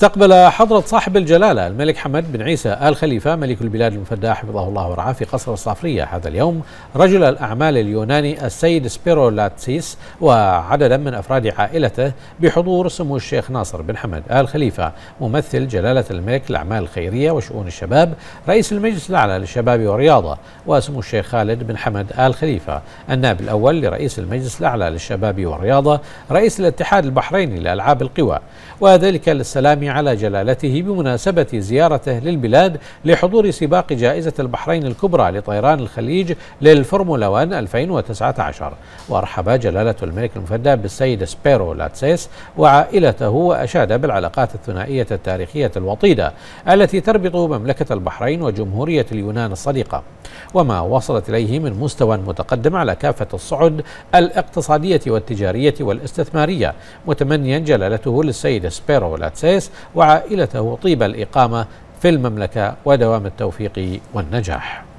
استقبل حضرة صاحب الجلالة الملك حمد بن عيسى آل خليفة ملك البلاد المفدى حفظه الله ورعاه في قصر الصافرية هذا اليوم. رجل الأعمال اليوناني السيد سبيرو لاتسيس وعددا من أفراد عائلته بحضور سمو الشيخ ناصر بن حمد آل خليفة. ممثل جلالة الملك الأعمال الخيرية وشؤون الشباب رئيس المجلس الأعلى للشباب والرياضة وسمو الشيخ خالد بن حمد آل خليفة. النائب الأول لرئيس المجلس الأعلى للشباب والرياضة رئيس الاتحاد البحريني لألعاب القوى. وذلك للسلام على جلالته بمناسبة زيارته للبلاد لحضور سباق جائزة البحرين الكبرى لطيران الخليج للفورمولا 1 2019 ورحب جلالة الملك المفدى بالسيد سبيرو لاتسيس وعائلته وأشاد بالعلاقات الثنائية التاريخية الوطيدة التي تربط مملكة البحرين وجمهورية اليونان الصديقة. وما وصلت إليه من مستوى متقدم على كافة الصعد الاقتصادية والتجارية والاستثمارية متمنيا جلالته للسيد سبيرو لاتسيس وعائلته طيب الإقامة في المملكة ودوام التوفيق والنجاح.